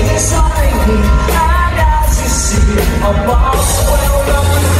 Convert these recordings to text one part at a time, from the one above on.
singing sorry, and as you see, I'm all swelled up.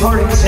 heartaches